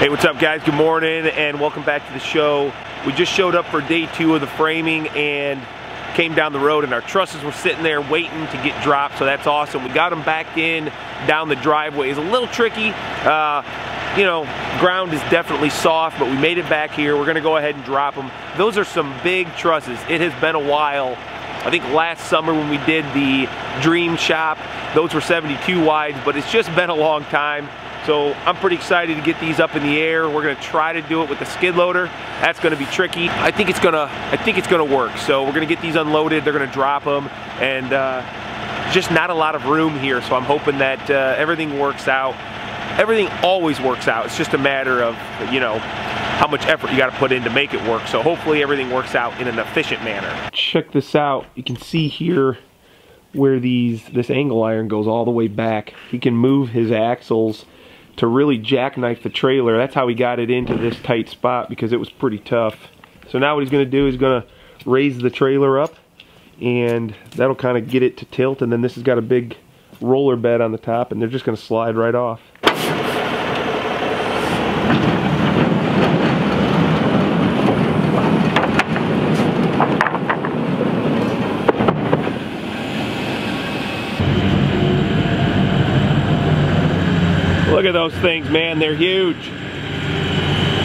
Hey, what's up guys? Good morning and welcome back to the show. We just showed up for day two of the framing and came down the road and our trusses were sitting there waiting to get dropped, so that's awesome. We got them back in down the driveway. It's a little tricky. Uh, you know, ground is definitely soft, but we made it back here. We're gonna go ahead and drop them. Those are some big trusses. It has been a while. I think last summer when we did the Dream Shop, those were 72 wides, but it's just been a long time. So I'm pretty excited to get these up in the air. We're gonna try to do it with the skid loader. That's gonna be tricky. I think it's gonna, I think it's gonna work. So we're gonna get these unloaded. They're gonna drop them, and uh, just not a lot of room here. So I'm hoping that uh, everything works out. Everything always works out. It's just a matter of, you know, how much effort you got to put in to make it work. So hopefully everything works out in an efficient manner. Check this out. You can see here where these this angle iron goes all the way back. He can move his axles to really jackknife the trailer. That's how he got it into this tight spot because it was pretty tough. So now what he's going to do is going to raise the trailer up and that'll kind of get it to tilt and then this has got a big roller bed on the top and they're just going to slide right off. Look at those things, man. They're huge.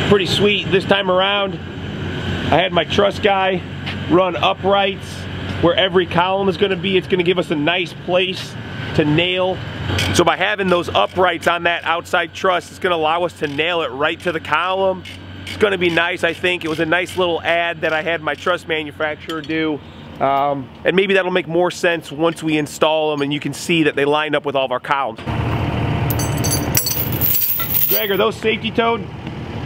Pretty sweet. This time around, I had my truss guy run uprights where every column is gonna be. It's gonna give us a nice place to nail. So by having those uprights on that outside truss, it's gonna allow us to nail it right to the column. It's gonna be nice, I think. It was a nice little ad that I had my truss manufacturer do. Um, and maybe that'll make more sense once we install them and you can see that they line up with all of our columns. Greg, are those safety toed?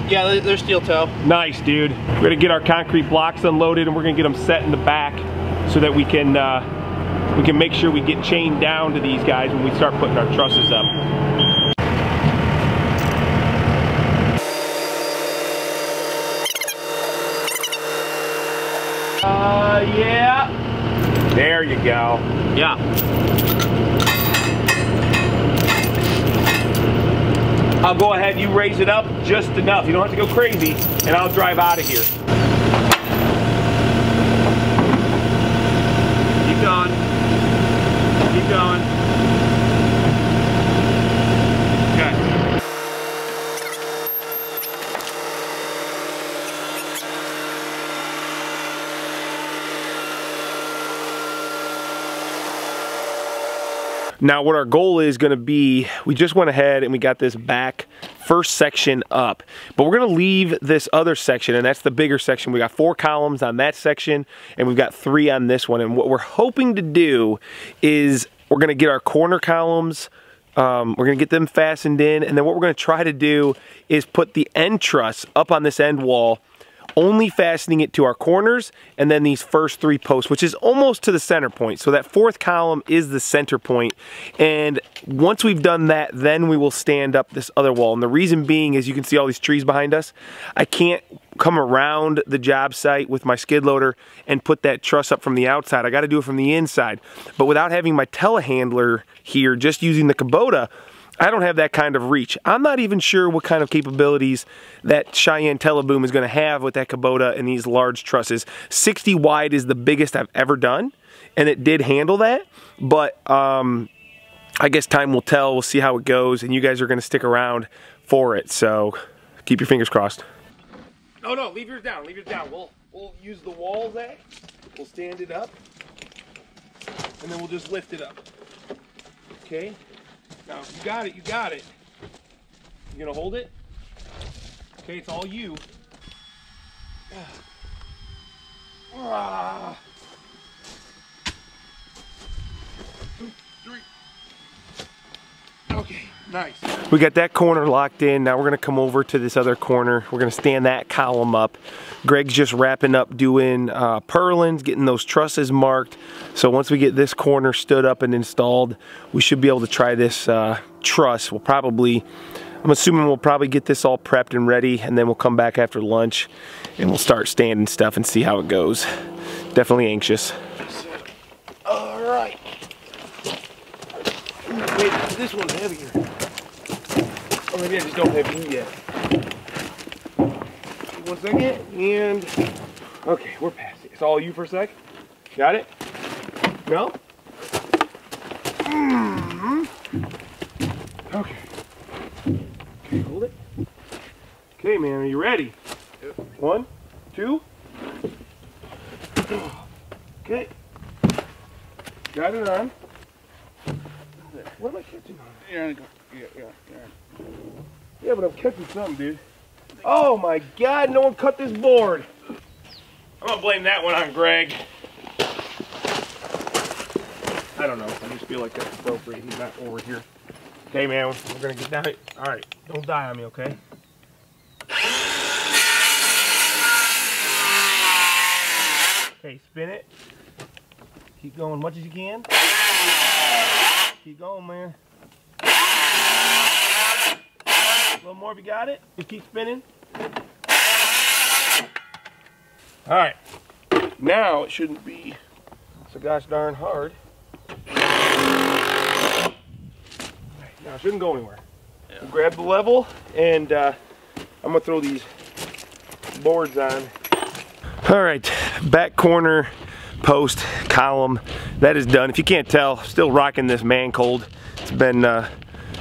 Yeah, they're steel toe. Nice, dude. We're gonna get our concrete blocks unloaded and we're gonna get them set in the back so that we can uh, we can make sure we get chained down to these guys when we start putting our trusses up. Uh, yeah. There you go. Yeah. I'll go ahead, you raise it up just enough. You don't have to go crazy, and I'll drive out of here. Keep going. Keep going. Okay. Now what our goal is gonna be, we just went ahead and we got this back first section up, but we're gonna leave this other section and that's the bigger section. We got four columns on that section and we've got three on this one. And what we're hoping to do is we're gonna get our corner columns um, we're gonna get them fastened in and then what we're gonna try to do is put the end truss up on this end wall only fastening it to our corners and then these first three posts, which is almost to the center point. So that fourth column is the center point. And once we've done that, then we will stand up this other wall. And the reason being is you can see all these trees behind us. I can't come around the job site with my skid loader and put that truss up from the outside. I gotta do it from the inside. But without having my telehandler here, just using the Kubota, I don't have that kind of reach. I'm not even sure what kind of capabilities that Sheyenne Teleboom is going to have with that Kubota and these large trusses. 60 wide is the biggest I've ever done, and it did handle that, but um, I guess time will tell. We'll see how it goes, and you guys are going to stick around for it, so keep your fingers crossed. No, no, leave yours down, leave yours down. We'll, we'll use the walls, eh? We'll stand it up, and then we'll just lift it up. Okay? Now, you got it, you got it. You gonna hold it? Okay, it's all you. Ah. Two, three. Okay, nice. We got that corner locked in. Now we're gonna come over to this other corner. We're gonna stand that column up. Greg's just wrapping up doing uh, purlins, getting those trusses marked. So once we get this corner stood up and installed, we should be able to try this uh, truss. We'll probably, I'm assuming we'll probably get this all prepped and ready and then we'll come back after lunch and we'll start standing stuff and see how it goes. Definitely anxious. All right. Wait, this one's heavier. Or maybe I just don't have you yet. one second. And, okay, we're past it. It's all you for a sec. Got it? No? Mm-hmm. Okay. Okay, hold it. Okay, man, are you ready? One, two. Okay. Got it on. What am I catching on, yeah, yeah, yeah. Yeah, but I'm catching something, dude. Oh my god, no one cut this board. I'm gonna blame that one on Greg. I don't know. I just feel like that's appropriate. He's not over here. Okay, man, we're gonna get down. All right, don't die on me, okay? Okay, spin it. Keep going as much as you can. Keep going, man. A little more if you got it. Just keep spinning. All right. Now it shouldn't be so gosh darn hard. Now it shouldn't go anywhere. Yeah. Grab the level and uh, I'm gonna throw these boards on. All right, back corner post column that is done. If you can't tell, still rocking this man cold. It's been uh,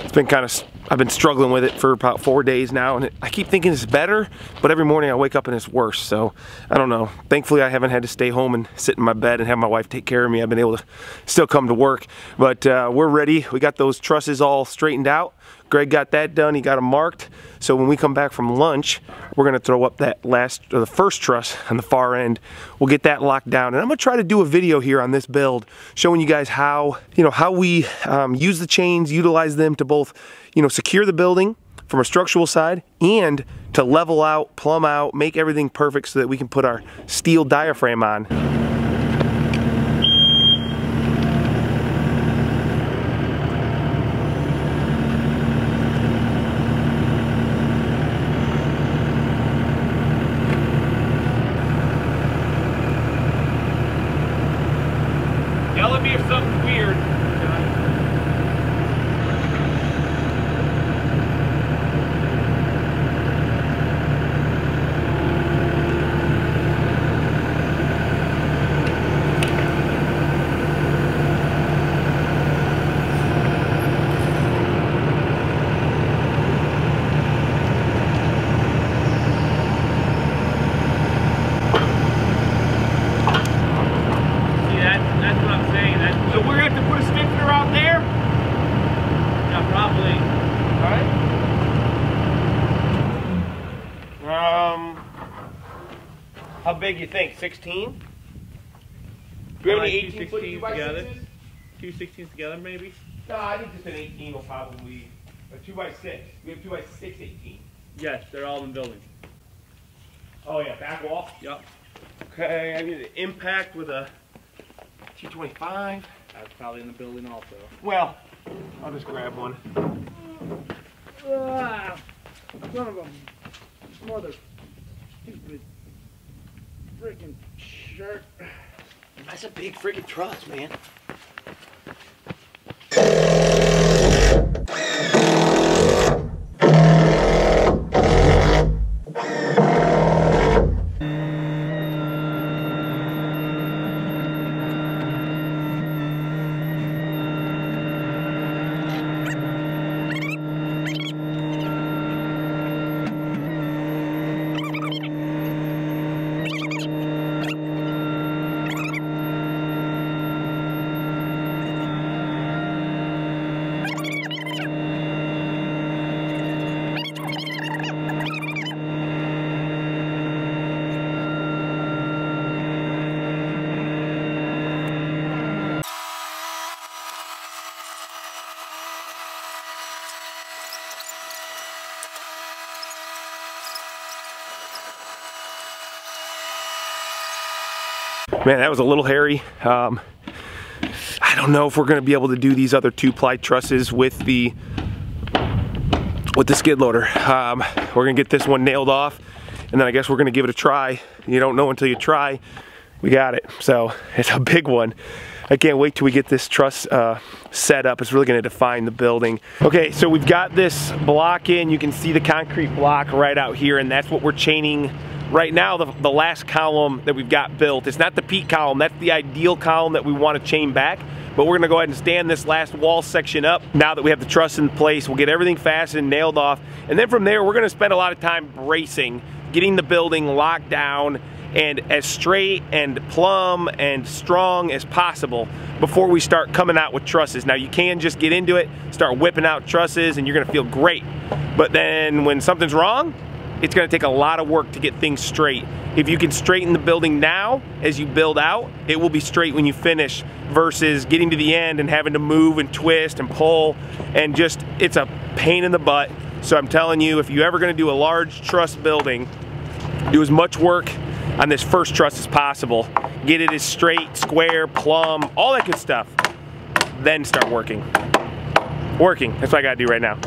it's been kind of I've been struggling with it for about four days now, and it, I keep thinking it's better, but every morning I wake up and it's worse. So I don't know. Thankfully, I haven't had to stay home and sit in my bed and have my wife take care of me. I've been able to still come to work, but uh, we're ready. We got those trusses all straightened out. Greg got that done. He got them marked. So when we come back from lunch, we're gonna throw up that last or the first truss on the far end. We'll get that locked down, and I'm gonna try to do a video here on this build, showing you guys how you know how we um, use the chains, utilize them to both you know secure the building from a structural side and to level out, plumb out, make everything perfect so that we can put our steel diaphragm on. Yell at me if something's weird. See, that's, that's what I'm saying. That, So we're gonna have to put a stiffener out there? yeah, probably. Alright. Um, how big you think? 16? Do we have any 18 foot 16s 2 by together? 6s? Two 16s together, maybe? No, I think just an 18 will probably, a 2 by 6. We have 2 by 6 18. Yes, they're all in building. Oh yeah, back wall. Yep. Okay, I need an impact with a 225. That's probably in the building also. Well, I'll just grab one. Son of a mother stupid freaking shirt. That's a big freaking truss, man. Man, that was a little hairy. Um, I don't know if we're gonna be able to do these other two ply trusses with the with the skid loader. Um, we're gonna get this one nailed off, and then I guess we're gonna give it a try. You don't know until you try. We got it. So it's a big one. I can't wait till we get this truss uh, set up. It's really gonna define the building. Okay, so we've got this block in. You can see the concrete block right out here, and that's what we're chaining right now the, the last column that we've got built, it's not the peak column, that's the ideal column that we want to chain back. But we're gonna go ahead and stand this last wall section up. Now that we have the truss in place, we'll get everything fastened, nailed off. And then from there, we're gonna spend a lot of time bracing, getting the building locked down and as straight and plumb and strong as possible before we start coming out with trusses. Now you can just get into it, start whipping out trusses and you're gonna feel great. But then when something's wrong, it's gonna take a lot of work to get things straight. If you can straighten the building now as you build out, it will be straight when you finish versus getting to the end and having to move and twist and pull and just, it's a pain in the butt. So I'm telling you, if you're ever gonna do a large truss building, do as much work on this first truss as possible. Get it as straight, square, plumb, all that good stuff. Then start working. Working, that's what I gotta do right now.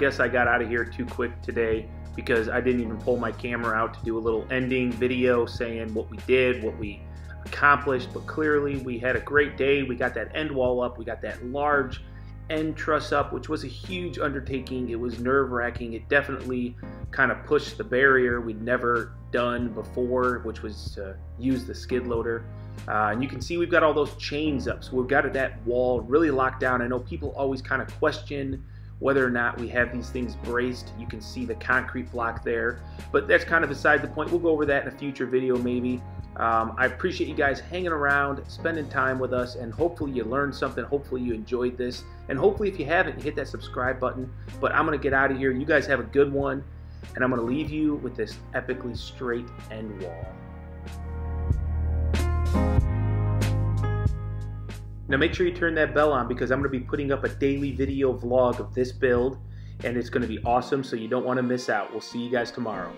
Guess I got out of here too quick today because I didn't even pull my camera out to do a little ending video saying what we did, what we accomplished. But clearly, we had a great day. We got that end wall up, we got that large end truss up, which was a huge undertaking. It was nerve wracking. It definitely kind of pushed the barrier we'd never done before, which was to use the skid loader. Uh, and you can see we've got all those chains up. So we've got that wall really locked down. I know people always kind of question whether or not we have these things braced. You can see the concrete block there, but that's kind of beside the point. We'll go over that in a future video maybe. Um, I appreciate you guys hanging around, spending time with us, and hopefully you learned something. Hopefully you enjoyed this. And hopefully if you haven't, hit that subscribe button. But I'm going to get out of here. You guys have a good one, and I'm going to leave you with this epically straight end wall. Now make sure you turn that bell on because I'm going to be putting up a daily video vlog of this build and it's going to be awesome so you don't want to miss out. We'll see you guys tomorrow.